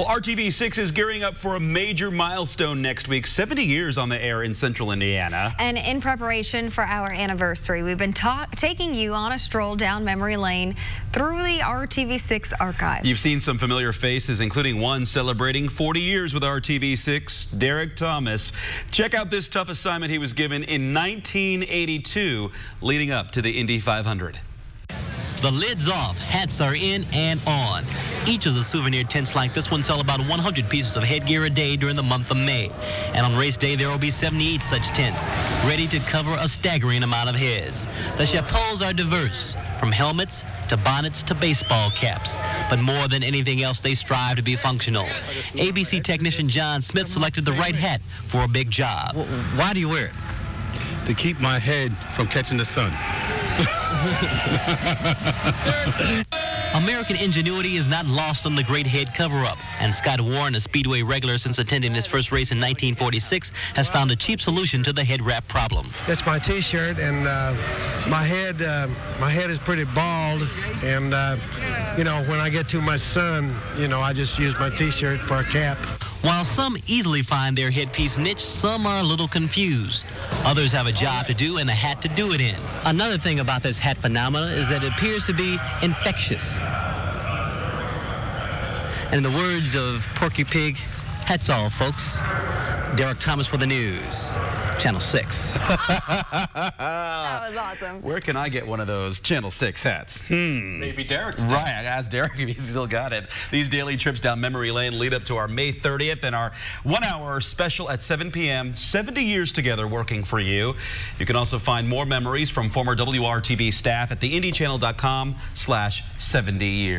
Well, RTV6 is gearing up for a major milestone next week, 70 years on the air in central Indiana. And in preparation for our anniversary, we've been taking you on a stroll down memory lane through the RTV6 archive. You've seen some familiar faces, including one celebrating 40 years with RTV6, Derek Thomas. Check out this tough assignment he was given in 1982, leading up to the Indy 500. The lid's off, hats are in and on. Each of the souvenir tents like this one sell about 100 pieces of headgear a day during the month of May. And on race day, there will be 78 such tents, ready to cover a staggering amount of heads. The chapeaus are diverse, from helmets to bonnets to baseball caps. But more than anything else, they strive to be functional. ABC technician John Smith selected the right hat for a big job. Why do you wear it? To keep my head from catching the sun. American ingenuity is not lost on the great head cover-up, and Scott Warren, a Speedway regular since attending his first race in 1946, has found a cheap solution to the head wrap problem. It's my T-shirt, and uh, my head, uh, my head is pretty bald, and uh, you know when I get too much sun, you know I just use my T-shirt for a cap. While some easily find their headpiece niche, some are a little confused. Others have a job to do and a hat to do it in. Another thing about this hat phenomenon is that it appears to be infectious. And in the words of Porky Pig, hats all, folks. Derek Thomas for the news. Channel 6. that was awesome. Where can I get one of those Channel 6 hats? Hmm. Maybe Derek's Right, I asked Derek if he's still got it. These daily trips down memory lane lead up to our May 30th and our one-hour special at 7 p.m. 70 years together working for you. You can also find more memories from former WRTV staff at theindychannel.com slash 70 years.